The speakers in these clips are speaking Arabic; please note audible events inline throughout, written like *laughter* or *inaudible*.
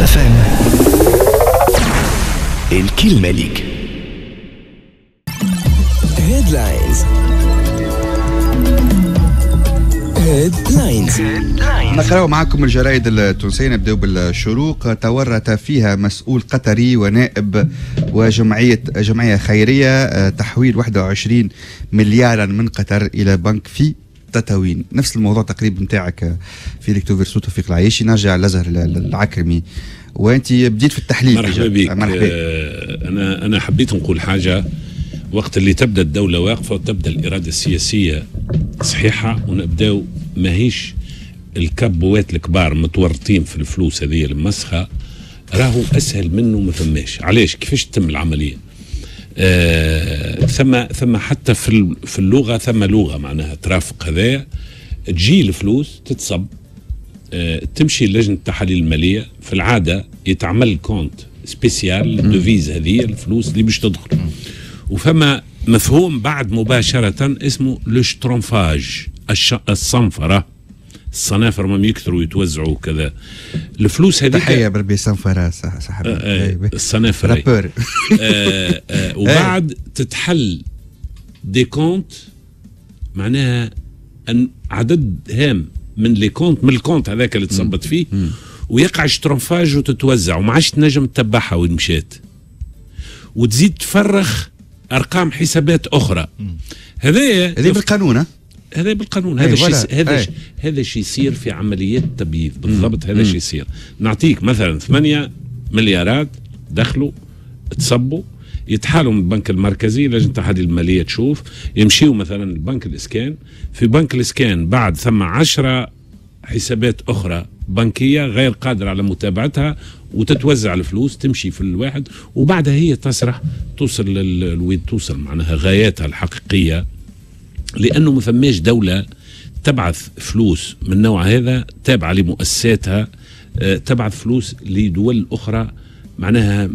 ام الكلمة ليك هيدلاينز هيدلاينز نقرأ معكم الجرائد التونسية نبدأ بالشروق. تورط فيها مسؤول قطري ونائب وجمعية جمعية خيرية آه، تحويل 21 مليارا من قطر إلى بنك في تطاوين. نفس الموضوع تقريبا نتاعك في دكتور فيرسو توفيق العيشي. نرجع لزهر العكرمي. وانت بديت في التحليل. مرحبا بك. مرحبا آه، أنا أنا حبيت نقول حاجة. وقت اللي تبدأ الدولة واقفة وتبدأ الإرادة السياسية صحيحة ونبداو ماهيش الكبوات الكبار متورطين في الفلوس هذه المسخة. راهو أسهل منه ما فماش علاش؟ كيفاش تتم العملية؟ آه ثم ثم حتى في في اللغة ثم لغة معناها ترافق هذايا. تجي الفلوس تتصب. آه، تمشي لجنة التحاليل المالية في العادة يتعمل compte spécial ال devises هذه الفلوس اللي باش تدخل. وفما مفهوم بعد مباشرة اسمه le schtroumpfage الش- الصنفرة. الصنافر ما يكثروا يتوزعوا كذا الفلوس هذيك تحية بربي صح آه، آه، الصنافر. هي. rapport. *laughs* آه، آه، *laughs* وبعد تتحل des comptes معناها أن عدد هام من les comptes من ال compte هذاك اللي تصبت فيه ويقع schtroumpfage وتتوزع وما عادش تنجم تتبعها وين مشات وتزيد تفرخ أرقام حسابات أخرى. هذايا هذه بالقانون؟ هذا بالقانون. هذا شيء هذا هذا شيء يصير في عمليات التبييض بالضبط هذا شيء يصير. نعطيك مثلا 8 مليارات دخلوا تصبوا يتحالوا من البنك المركزي لجنة التحاليل المالية تشوف يمشيوا مثلا البنك الإسكان. في بنك الإسكان بعد ثم 10 حسابات أخرى بنكية غير قادرة على متابعتها وتتوزع الفلوس تمشي في الواحد وبعدها هي تسرح توصل لل- لوين توصل معناها غاياتها الحقيقية. لأنه ما فماش دولة تبعث فلوس من النوع هذا تابعة لمؤسساتها آه، تبعث فلوس لدول أخرى معناها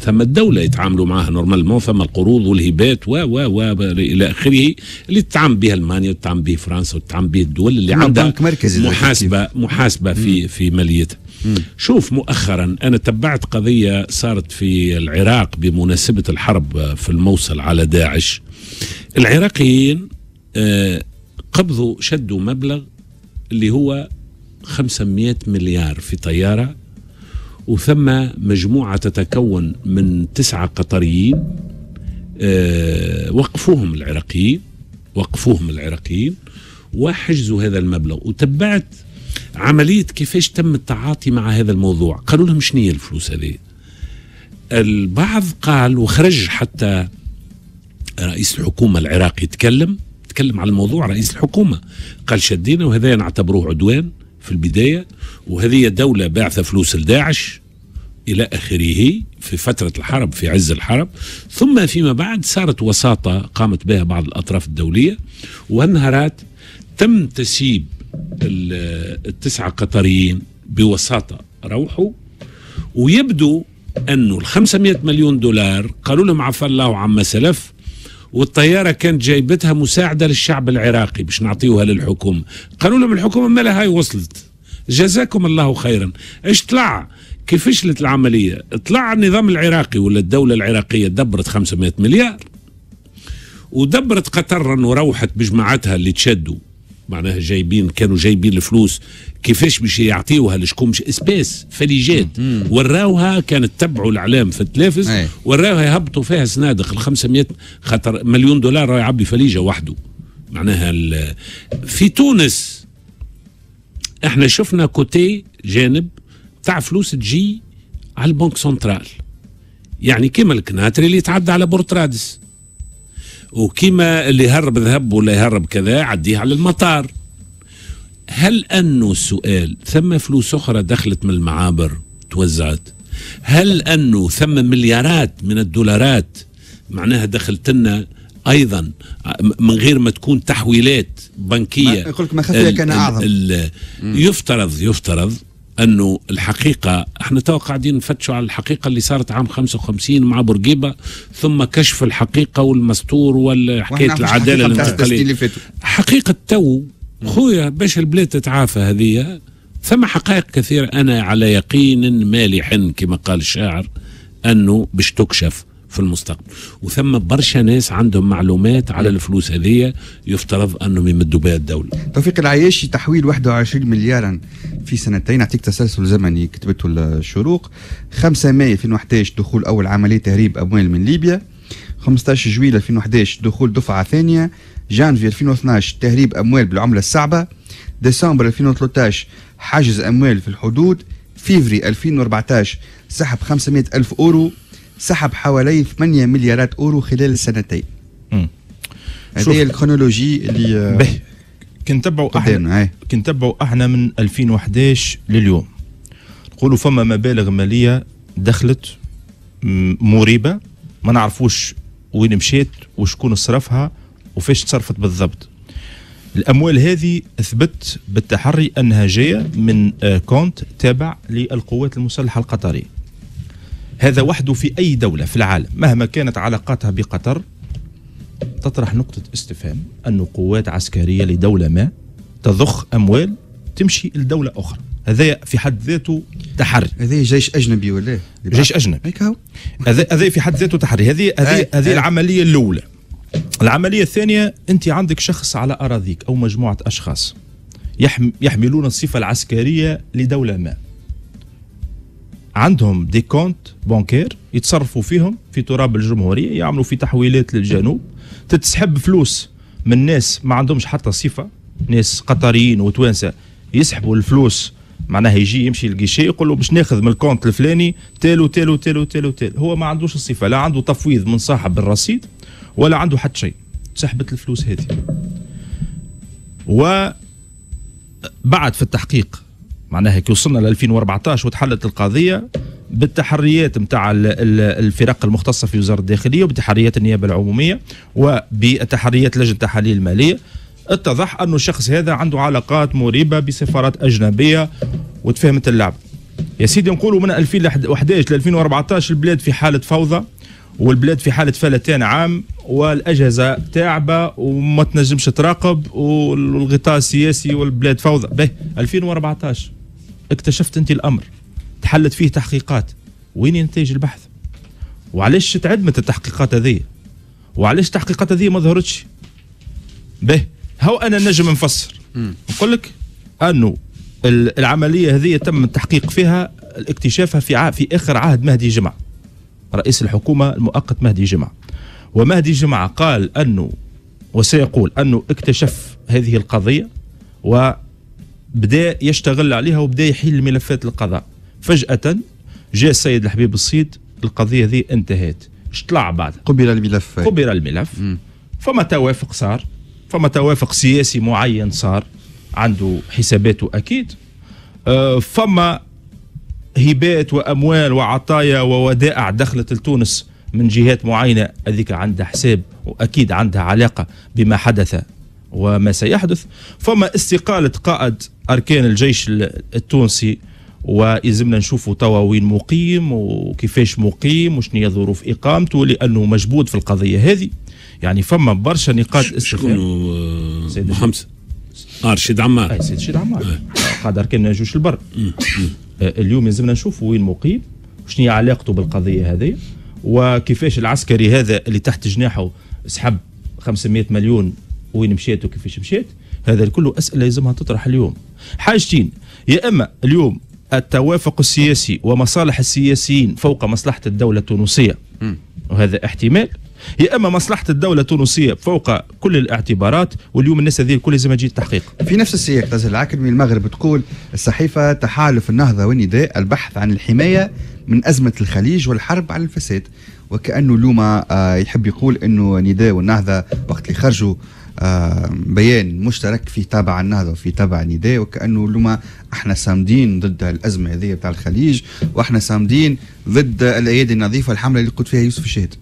ثم الدولة يتعاملوا معها نورمالمون ثم القروض والهبات و و و إلى آخره اللي تتعامل بها ألمانيا وتتعامل به فرنسا وتتعامل به الدول اللي عندها محاسبة محاسبة في في ماليتها. شوف مؤخرا أنا تبعت قضية صارت في العراق بمناسبة الحرب في الموصل على داعش. العراقيين آه، قبضوا شدوا مبلغ اللي هو 500 مليار في طيارة وثم مجموعة تتكون من تسعة قطريين آه، وقفوهم العراقيين وقفوهم العراقيين وحجزوا هذا المبلغ. وتبعت عملية كيفاش تم التعاطي مع هذا الموضوع. قالوا لهم شنو هي الفلوس هذه؟ البعض قال وخرج حتى رئيس الحكومة العراقي يتكلم تكلم على الموضوع رئيس الحكومة قال شدينا وهذا نعتبروه عدوان. في البداية وهذه دولة باعثة فلوس لداعش إلى آخره في فترة الحرب في عز الحرب. ثم فيما بعد صارت وساطة قامت بها بعض الأطراف الدولية وانهارت. تم تسييب ال- التسعة قطريين بوساطة روحوا ويبدو انه ال 500 مليون دولار قالوا لهم عفى الله عما سلف والطيارة كانت جايبتها مساعدة للشعب العراقي باش نعطيوها للحكومة. قالوا لهم الحكومة مالها هاي وصلت. جزاكم الله خيرا. إيش طلع؟ كيف فشلت العملية؟ طلع النظام العراقي ولا الدولة العراقية دبرت 500 مليار؟ ودبرت قطر انه روحت بجماعتها اللي تشدوا. معناها جايبين كانوا جايبين الفلوس. كيفاش باش يعطيوها لشكون؟ مش espèces فليجات. وراوها كانت تبعوا الإعلام في التلفز أي. وراوها يهبطوا فيها صنادق. ال 500 خطر مليون دولار راه يعبي فليجة وحده. معناها في تونس إحنا شفنا côté جانب تاع فلوس تجي على ال banque centrale. يعني كيما الكناتري اللي يتعدى على port Radès. وكيما اللي يهرب ذهب ولا يهرب كذا عديه على المطار. هل أنه السؤال ثم فلوس أخرى دخلت من المعابر توزعت. هل أنه ثم مليارات من الدولارات معناها دخلت لنا أيضا من غير ما تكون تحويلات بنكية. ما- يقول لك ما خفي كان أعظم. ال يفترض يفترض أنه الحقيقة إحنا تو قاعدين نفتشوا على الحقيقة اللي صارت عام 55 مع بورقيبة ثم كشف الحقيقة والمستور والحكاية العدالة الانتقالية. حقيقة تو خويا باش البلاد تتعافى هذه ثم حقائق كثيرة. أنا على يقين مالح كما قال الشاعر أنه باش تكشف. في المستقبل. وثم برشا ناس عندهم معلومات على الفلوس هذه يفترض أنهم يمدوا بها الدولة. توفيق العياشي تحويل 21 مليارا في سنتين. أعطيك تسلسل زمني كتبته الشروق. 5 ماي 2011 دخول أول عملية تهريب أموال من ليبيا. 15 جويل 2011 دخول دفعة ثانية. جانفي 2012 تهريب أموال بالعملة الصعبة ديسمبر 2013 حجز أموال في الحدود. فيفري 2014 سحب 500 ألف أورو. سحب حوالي 8 مليارات أورو خلال سنتين. هذه ال chronologie اللي به. كنتبعوا إحنا كنتبعوا أحنا من 2011 لليوم. نقولوا فما مبالغ مالية دخلت مريبة. ما نعرفوش وين مشيت وشكون صرفها وفاش تصرفت بالضبط. الأموال هذه أثبت بالتحري أنها جاية من كونت تابع للقوات المسلحة القطرية. هذا وحده في أي دولة في العالم. مهما كانت علاقاتها بقطر تطرح نقطة استفهام أن قوات عسكرية لدولة ما تضخ أموال تمشي لدولة أخرى. هذا في حد ذاته تحري. هذا جيش أجنبي ولا؟ جيش أجنبي. هذا في حد ذاته تحري. هذه هذه هذه العملية الأولى. العملية الثانية أنت عندك شخص على أراضيك أو مجموعة أشخاص يحم يحملون الصفة العسكرية لدولة ما. عندهم des comptes bancaires يتصرفوا فيهم في تراب الجمهورية يعملوا في تحويلات للجنوب. تتسحب فلوس من ناس ما عندهمش حتى صفة ناس قطريين وتوانسة يسحبوا الفلوس معناها يجي يمشي الجيشي يقول له باش ناخذ من الكونت الفلاني تالو تالو تالو تالو تالو. هو ما عندوش الصفة لا عنده تفويض من صاحب الرصيد ولا عنده حتى شيء. سحبت الفلوس هذه. وبعد في التحقيق معناها كي وصلنا ل 2014 وتحلت القضية بالتحريات نتاع الفرق المختصة في وزارة الداخلية وبتحريات النيابة العمومية وبتحريات لجنة التحاليل المالية. اتضح انه الشخص هذا عنده علاقات مريبة بسفارات أجنبية وتفهمت اللعبه يا سيدي نقولوا من 2011 ل 2014 البلاد في حالة فوضى والبلاد في حالة فلتان عام والأجهزة تعبة وما تنجمش تراقب والغطاء السياسي والبلاد فوضى. به 2014 اكتشفت انت الأمر. تحلت فيه تحقيقات. وين نتائج البحث؟ وعلاش تعدمت التحقيقات هذه وعلاش التحقيقات هذه ما ظهرتش؟ به هو أنا نجم نفسر. نقول لك أنه العملية هذه تم التحقيق فيها اكتشافها في في آخر عهد مهدي جمعة. رئيس الحكومة المؤقت مهدي جمعة. ومهدي جمعة قال أنه وسيقول أنه اكتشف هذه القضية وبدأ يشتغل عليها وبدأ يحيل ملفات القضاء. فجأة جاء السيد الحبيب الصيد القضية ذي انتهت. طلع بعد؟ قبل الملف. قبل الملف. م. فما توافق صار فما توافق سياسي معين صار عنده حساباته أكيد أه فما هبات وأموال وعطايا وودائع دخلت لتونس من جهات معينة هذيك عندها حساب وأكيد عندها علاقة بما حدث. وما سيحدث. فما استقالة قائد أركان الجيش التونسي ويلزمنا نشوفوا توا وين مقيم وكيفاش مقيم وشنو هي ظروف إقامته لأنه مجبود في القضية هذه. يعني فما برشا نقاط استفهام سيد محمد آه رشيد عمار. سيد رشيد عمار. آه. قائد أركان جيش البر. آه، اليوم يلزمنا نشوفوا وين مقيم وشنو هي علاقته بالقضية هذه وكيفاش العسكري هذا اللي تحت جناحه سحب 500 مليون وين مشيت وكيفاش مشيت هذا كله أسئلة لازمها تطرح اليوم. حاجتين يا إما اليوم التوافق السياسي ومصالح السياسيين فوق مصلحة الدولة التونسية. وهذا احتمال. يا إما مصلحة الدولة التونسية فوق كل الاعتبارات واليوم الناس هذه الكل لازم تجي التحقيق في نفس السياق تزل العكرمي المغرب تقول الصحيفة تحالف النهضة والنداء البحث عن الحماية من أزمة الخليج والحرب على الفساد. وكأنه لوما آه، يحب يقول إنه نداء والنهضة وقت اللي خرجوا بيان مشترك في تابع النهضة وفي تابع نداء وكأنه لما إحنا صامدين ضد الأزمة هذه بتاع الخليج وإحنا صامدين ضد الأيادي النظيفة الحمله اللي قلت فيها يوسف الشهيد.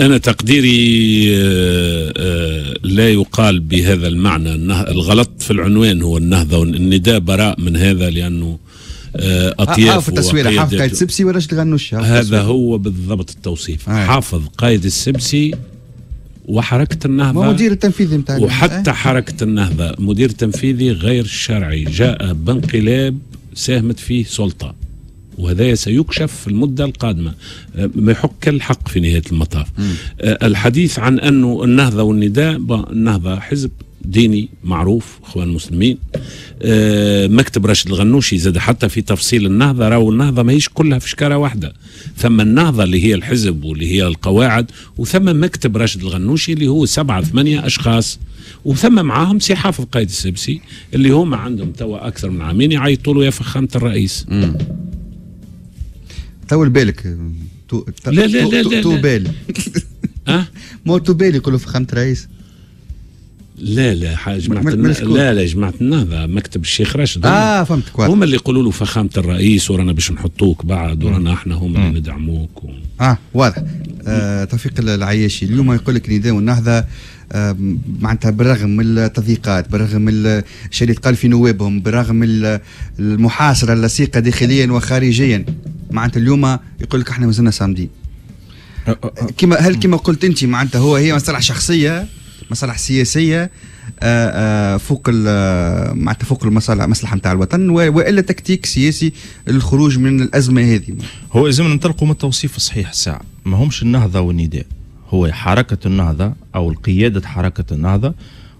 أنا تقديري آه، آه، لا يقال بهذا المعنى. الغلط في العنوان هو النهضة والنداء براء من هذا لأنه آه، أطياف في التصوير حافظ قائد السبسي ولا غنوش هذا هو بالضبط التوصيف. آه. حافظ قائد السبسي وحركة النهضة مدير التنفيذي نتاع وحتى حركة النهضة مدير تنفيذي غير شرعي جاء بانقلاب ساهمت فيه سلطة وهذا سيكشف في المدة القادمة. أه، ما يحك الحق في نهاية المطاف. أه، الحديث عن أنه النهضة والنداء النهضة حزب ديني معروف إخوان المسلمين. أه، مكتب راشد الغنوشي زاد حتى في تفصيل النهضة راهو النهضة ماهيش كلها في شكارة واحدة. ثم النهضة اللي هي الحزب واللي هي القواعد وثم مكتب راشد الغنوشي اللي هو سبعة ثمانية أشخاص وثم معاهم سي حافظ قايد السبسي اللي هما عندهم توا أكثر من عامين يعيطوا له يا فخامة الرئيس. طول بالك تو لا- لا- لا- تو- لا- تو لا. بالي أه؟ ما تو بالي يقولوا فخامة رئيس لا لا جماعة؟ لا لا جماعة النهضة مكتب الشيخ راشد. هم- آه فهمتك واضح. هم اللي يقولوا له فخامة الرئيس ورانا باش نحطوك بعد ورانا إحنا هم اللي ندعموك و... آه واضح. آه توفيق العياشي. اليوم يقول لك نداء والنهضة آه معناتها بالرغم من التضييقات بالرغم من الشيء اللي تقال في نوابهم بالرغم من المحاصرة اللصيقة داخليا وخارجيا. معناتها اليوم يقول لك إحنا مازلنا صامدين كما هل كما قلت انت معناتها هو هي مصالح شخصية مصالح سياسية آه، آه، فوق ال- معناتها فوق المصالح المصلحه نتاع الوطن وإلا تكتيك سياسي للخروج من الأزمة هذه. هو لازم ننطلقوا من التوصيف الصحيح الساعة ما همش النهضة والنداء. هو حركة النهضة أو قيادة حركة النهضة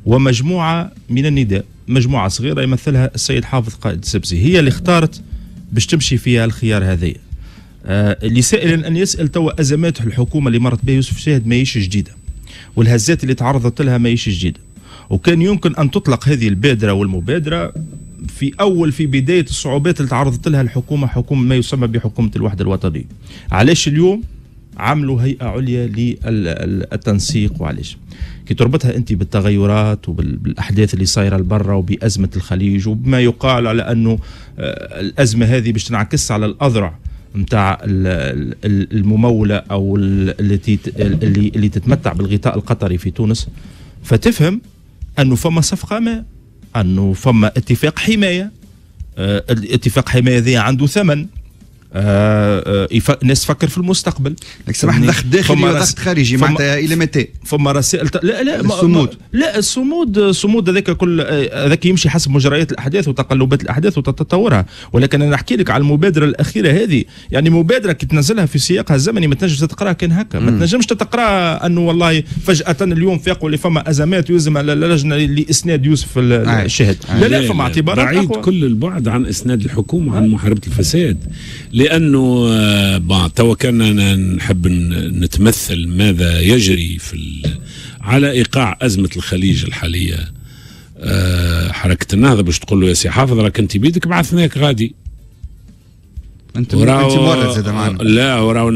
ومجموعة من النداء. مجموعة صغيرة يمثلها السيد حافظ قائد السبسي هي اللي اختارت باش تمشي فيها الخيار آه اللي سائل أن يسأل توا أزمات الحكومة اللي مرت بها يوسف شاهد ماهيش جديدة. والهزات اللي تعرضت لها ماهيش جديدة وكان يمكن أن تطلق هذه البادرة والمبادرة في أول في بداية الصعوبات اللي تعرضت لها الحكومة حكومة ما يسمى بحكومة الوحدة الوطنية. علاش اليوم عملوا هيئة عليا للتنسيق وعلاش؟ كي تربطها أنت بالتغيرات وبالأحداث اللي صايرة لبرا وبأزمة الخليج وبما يقال على أنه آه، الأزمة هذه باش تنعكس على الأذرع نتاع الممولة أو ال- التي اللي اللي تتمتع بالغطاء القطري في تونس. فتفهم أنه فما صفقة ما أنه فما اتفاق حماية. آه، الاتفاق حماية ذي عنده ثمن. آه، آه، الناس تفكر في المستقبل لك سمح فهمني؟ ضغط داخلي فما وضغط خارجي معناتها إلى متى؟ فما رسائل لا لا الصمود. لا الصمود الصمود هذاك كل آه، هذاك يمشي حسب مجريات الأحداث وتقلبات الأحداث وتتطورها ولكن أنا نحكي لك على المبادرة الأخيرة هذه يعني مبادرة كي تنزلها في سياقها الزمني ما تنجمش تقراها كان هكا ما تنجمش تقراها أنه والله فجأة اليوم فاقوا اللي فما أزمات يلزم اللجنه لإسناد يوسف آه. الشاهد لا لا فما اعتبارات بعيد. كل البعد عن إسناد الحكومة وعن محاربة الفساد لأنه آه، با توا كنا نحب نتمثل ماذا يجري في ال- على إيقاع أزمة الخليج الحالية. آه، حركة النهضة باش تقول له يا سي حافظ راك أنت بيدك بعثناك غادي. أنت أنت مورد زاد معنا. لا وراو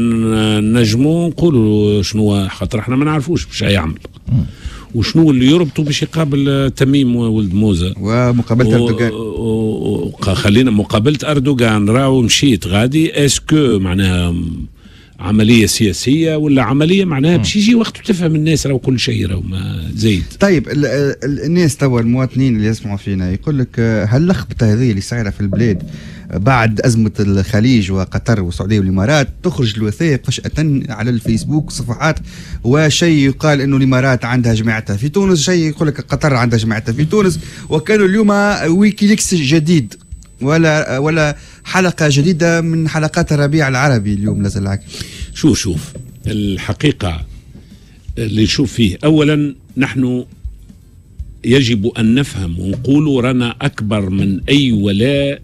نجموا نقولوا شنو خاطر إحنا ما نعرفوش باش يعمل. وشنو اللي يربطوا باش يقابل تميم ولد موزة. ومقابلة أردوغان. و- خلينا مقابلة أردوغان. راهو مشيت غادي. est-ce que معناها عملية سياسية ولا عملية معناها باش يجي وقت تفهم الناس راهو كل شيء راهو ما زايد. طيب ال- ال- الناس توا المواطنين اللي يسمعوا فينا يقول لك آه، هل اللخبطه هذه اللي صايرة في البلاد بعد أزمة الخليج وقطر والسعوديه والإمارات تخرج الوثائق فجأة على الفيسبوك صفحات وشيء يقال إنه الإمارات عندها جماعتها. في تونس شيء يقول لك قطر عندها جماعتها. في تونس وكانوا اليوم ويكيليكس جديد. ولا ولا حلقة جديدة من حلقات الربيع العربي اليوم نزل العكس. شوف شوف الحقيقة اللي نشوف فيه أولا نحن يجب أن نفهم ونقول رانا أكبر من أي ولاء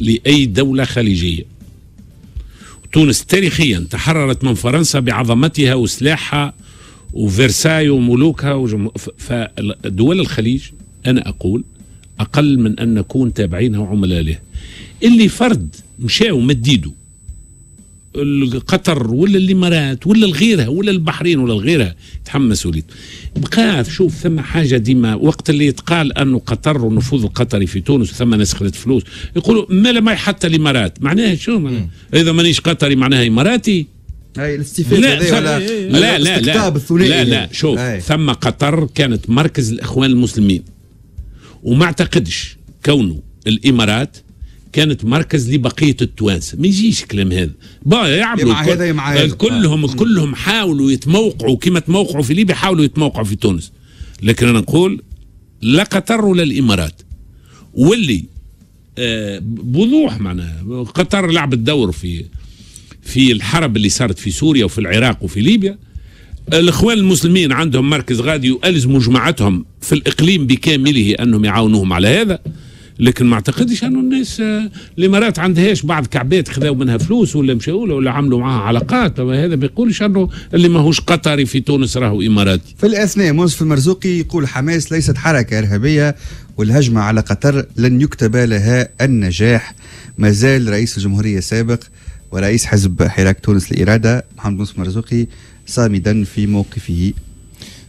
لأي دولة خليجية. تونس تاريخيا تحررت من فرنسا بعظمتها وسلاحها وفرساي وملوكها وجم... فدول الخليج أنا أقول أقل من أن نكون تابعينها وعملاء له اللي فرد مشاو مديدو قطر ولا الامارات ولا الغيرها ولا البحرين ولا الغيرها تحمل مسؤوليته بقى شوف ثم حاجة ديما وقت اللي يتقال أنه قطر والنفوذ القطري في تونس وثم ناس خذت فلوس يقولوا ما لا ما حتى الإمارات. معناها شو معناها إذا مانيش قطري معناها إماراتي؟ هاي الاستفادة لا ثم- ولا لا لا لا الثنائي. لا لا شوف هاي. ثم قطر كانت مركز الإخوان المسلمين. وما اعتقدش كونه الإمارات كانت مركز لبقية التوانسة. ما يجيش كلام هذا. با يعملوا مع كل- هذا يا مع هذا. كلهم كلهم حاولوا يتموقعوا كما تموقعوا في ليبيا حاولوا يتموقعوا في تونس. لكن أنا نقول لا قطر ولا الإمارات. واللي آه، بوضوح معناها. قطر لعبت دور في في الحرب اللي صارت في سوريا وفي العراق وفي ليبيا. الإخوان المسلمين عندهم مركز غادي يؤلزموا جماعتهم في الإقليم بكامله أنهم يعاونوهم على هذا لكن ما أعتقدش أنه الناس آه، الامارات عندهاش بعض كعبات خذوا منها فلوس ولا مشاوا ولا عملوا معها علاقات هذا ما يقولش أنه اللي ماهوش قطري في تونس راهو إماراتي. في الأثناء منصف المرزوقي يقول حماس ليست حركة إرهابية والهجمة على قطر لن يكتب لها النجاح. ما زال رئيس الجمهورية السابق ورئيس حزب حراك تونس الإرادة محمد منصف المرزوقي صامدا في موقفه.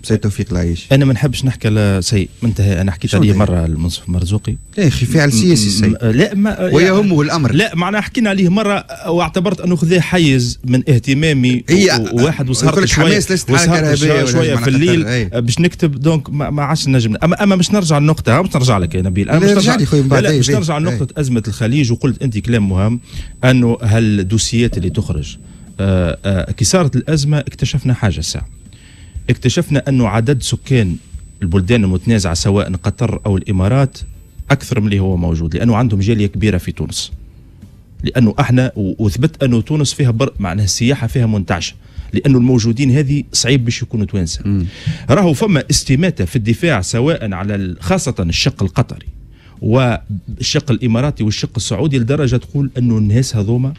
سيد توفيق العيش أنا ما نحبش نحكي على سي منتهى أنا حكيت عليه؟ مرة المنصف مرزوقي. يا أخي فعل سياسي م- لا ما ويهمه الأمر. لا معناها حكينا عليه مرة واعتبرت أنه خذاه حيز من اهتمامي وواحد وسهرت شوية وسهرت شوية, شوية في الليل. أي. باش نكتب donc ما, ما عادش نجم. اما أما باش نرجع للنقطة باش نرجع لك يا نبيل. أنا لا، باش رجع نرجع لا لا باش نرجع. لنقطة أزمة الخليج. وقلت أنت كلام مهم أنه هالدوسيات اللي تخرج آه، آه، كي صارت الأزمة اكتشفنا حاجة الساعة اكتشفنا أنه عدد سكان البلدان المتنازعة سواء قطر أو الإمارات أكثر من اللي هو موجود لأنه عندهم جالية كبيرة في تونس. لأنه إحنا وثبت أنه تونس فيها بر معناها السياحة فيها منتعشة لأنه الموجودين هذه صعيب باش يكونوا توانسة. راهو فما استماتة في الدفاع سواء على خاصة الشق القطري والشق الإماراتي والشق السعودي لدرجة تقول أنه الناس هذوما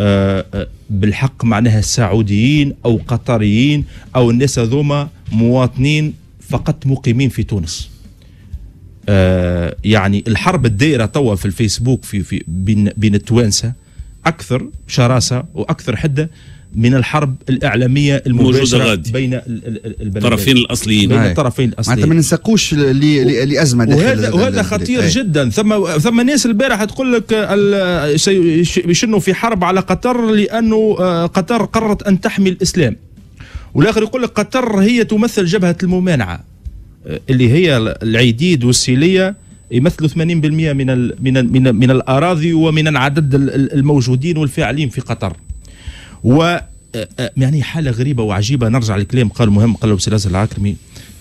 آه، بالحق معناها سعوديين أو قطريين أو الناس هذوما مواطنين فقط مقيمين في تونس. آه، يعني الحرب الدائرة توا في الفيسبوك في في بين بين التوانسة أكثر شراسة وأكثر حدة من الحرب الإعلامية المباشرة غادي. بين الطرفين الأصليين بين هاي. الطرفين معناتها الاصليين ما ننسقوش ل- ل- لأزمة داخل وهذا وهذا خطير أي. جدا ثم ثم ناس البارح تقول لك يشنوا في حرب على قطر لأنه آه، قطر قررت أن تحمي الإسلام والآخر يقول لك قطر هي تمثل جبهة الممانعة آه، اللي هي العيديد والسيلية يمثلوا 80% من ال من ال من, ال من الأراضي ومن العدد ال- ال- الموجودين والفاعلين في قطر. و آه، آه، يعني حالة غريبة وعجيبة. نرجع لكلام قال مهم قاله سلاس العكرمي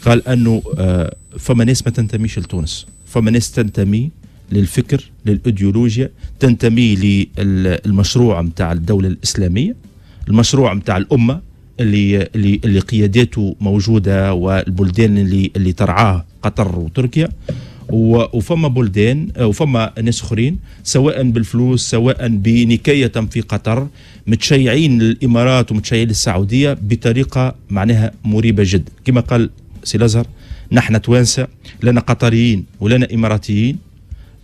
قال أنه آه، فما ناس ما تنتميش لتونس. فما ناس تنتمي للفكر للإيديولوجيا تنتمي للمشروع متاع الدولة الإسلامية المشروع متاع الأمة اللي اللي اللي قياداته موجودة والبلدان اللي اللي ترعاه قطر وتركيا. وفما بلدان وفما ناس اخرين سواء بالفلوس سواء بنكاية في قطر متشيعين للإمارات ومتشيعين للسعودية بطريقة معناها مريبة جدا كما قال سي الازهر نحن توانسة لنا قطريين ولنا إماراتيين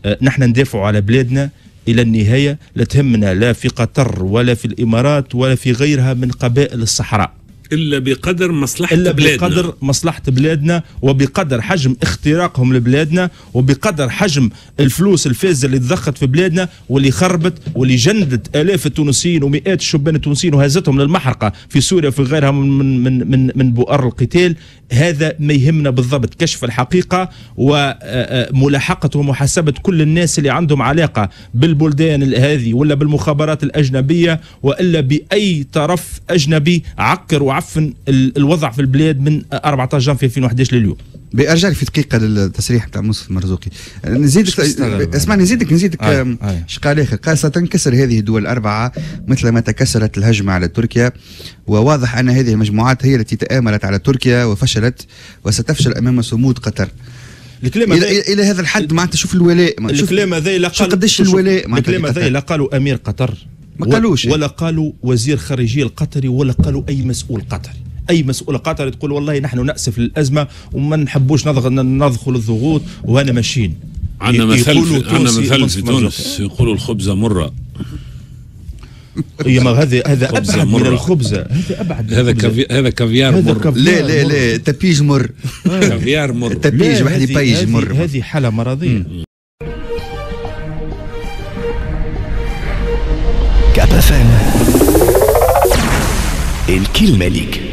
آه، نحن ندافعوا على بلادنا إلى النهاية لا تهمنا لا في قطر ولا في الإمارات ولا في غيرها من قبائل الصحراء. إلا بقدر مصلحة إلا بلادنا. بقدر مصلحة بلادنا وبقدر حجم اختراقهم لبلادنا وبقدر حجم الفلوس الفازه اللي تضخت في بلادنا واللي خربت واللي جندت آلاف التونسيين ومئات الشبان التونسيين وهزتهم للمحرقة في سوريا وفي غيرها من من من من بؤر القتال. هذا ما يهمنا بالضبط. كشف الحقيقة وملاحقه ومحاسبة كل الناس اللي عندهم علاقة بالبلدان هذه ولا بالمخابرات الأجنبية وإلا بأي طرف أجنبي. عكر وعفن ال- الوضع في البلاد من 14 جانفي 2011 لليوم. ارجع لي في دقيقة للتصريح بتاع مصطفى المرزوقي نزيدك تستغرب؟ اسمعني نزيدك نزيدك آي، آم، آي. شقال اخر قال ستنكسر هذه الدول الأربعة مثل ما تكسرت الهجمة على تركيا. وواضح أن هذه المجموعات هي التي تآمرت على تركيا وفشلت وستفشل أمام صمود قطر. الكلام إلى, هذا إلى- إلى هذا الحد معناتها شوف الولاء الكلام هذا قال قديش الولاء الكلام هذا قالوا أمير قطر. ما قالوش. ولا قالوا وزير خارجية القطري ولا قالوا أي مسؤول قطري. أي مسؤول قطري تقول والله نحن نأسف للأزمة وما نحبوش ندخل الضغوط وهنا ماشيين. عندنا مثل عندنا مثل في. تونس. يقولوا الخبزه مرة. اي ما هذا هذا أبعد من. الخبزه هذا أبعد من هذا. كافي هذا كافيار مر لا لا. لا تبيج مر. كافيار مر تبيج واحد هذه- يبيج مر. هذه حالة مرضية. ام الكلمة ليك.